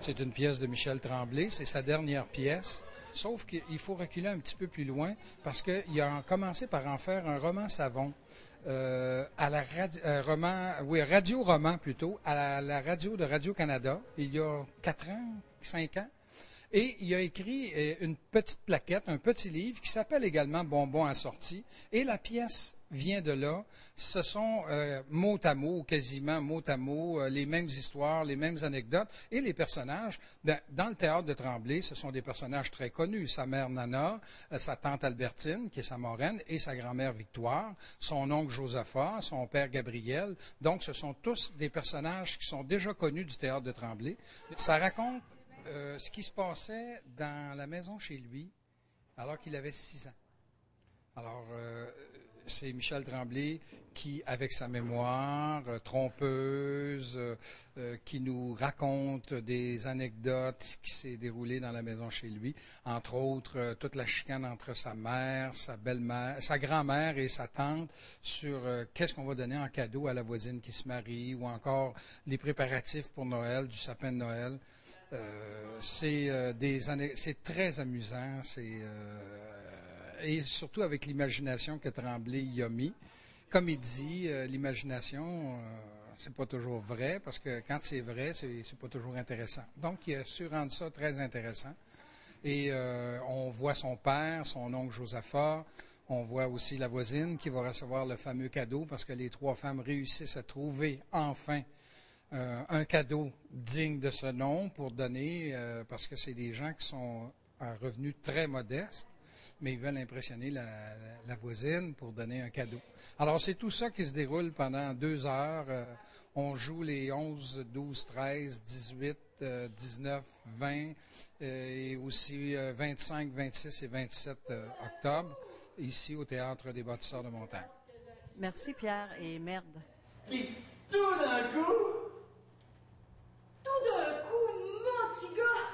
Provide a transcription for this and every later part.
C'est une pièce de Michel Tremblay, c'est sa dernière pièce. Sauf qu'il faut reculer un petit peu plus loin parce qu'il a commencé par en faire un roman savon. Euh, à la radio, euh, roman, oui, radio-roman plutôt, à la, radio de Radio-Canada, il y a quatre ans, cinq ans. Et il a écrit euh, une petite plaquette, un petit livre qui s'appelle également Bonbon assorti. Et la pièce vient de là. Ce sont euh, mot à mot, quasiment mot à mot, euh, les mêmes histoires, les mêmes anecdotes. Et les personnages, ben, dans le théâtre de Tremblay, ce sont des personnages très connus. Sa mère Nana, euh, sa tante Albertine, qui est sa moraine, et sa grand-mère Victoire, son oncle Josaphat, son père Gabriel. Donc, ce sont tous des personnages qui sont déjà connus du théâtre de Tremblay. Ça raconte ce qui se passait dans la maison chez lui alors qu'il avait six ans. Alors, c'est Michel Tremblay qui, avec sa mémoire euh, trompeuse, euh, euh, qui nous raconte des anecdotes qui s'est déroulées dans la maison chez lui, entre autres toute la chicane entre sa mère, sa belle-mère, sa grand-mère et sa tante sur qu'est-ce qu'on va donner en cadeau à la voisine qui se marie, ou encore les préparatifs pour Noël, du sapin de Noël. c'est des c'est très amusant, c'est et surtout avec l'imagination que Tremblay y. Comme il dit, euh, l'imagination, euh, c'est pas toujours vrai, parce que quand c'est vrai, c'est, c'est pas toujours intéressant. Donc, il a su rendre ça très intéressant. Et euh, on voit son père, son oncle Josaphat, on voit aussi la voisine qui va recevoir le fameux cadeau, parce que les trois femmes réussissent à trouver enfin un cadeau digne de ce nom pour donner, parce que c'est des gens qui sont à revenus très modestes mais ils veulent impressionner la, voisine pour donner un cadeau. Alors, c'est tout ça qui se déroule pendant deux heures. Euh, on joue les 11, 12, 13, 18, 19, 20 et aussi 25, euh, 26 et 27 euh, octobre, ici au Théâtre des bâtisseurs de montagne. Merci Pierre et merde tout d'un coup, tout d'un coup, mon petit gars,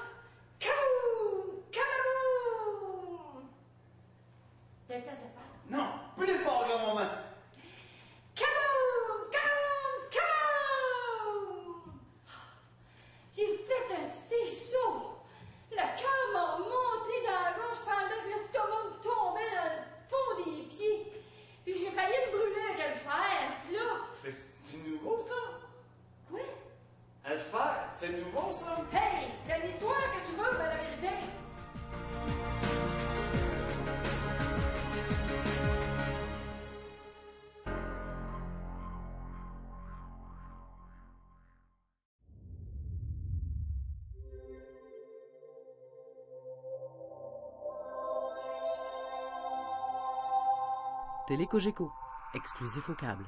T'as-tu à faire? Non, plus fort, grand-maman. Kaboom! Kaboom! Kaboom! J'ai fait un petit saut. Le cœur m'a monté dans la gorge pendant que l'estomac me tombait dans le fond des pieds. Puis j'ai failli me brûler avec le fer. Puis là... C'est nouveau, ça? Quoi? Le fer, c'est nouveau, ça? Hey! C'est l'histoire que tu veux, mais la vérité. Télécogeco, exclusif au câble.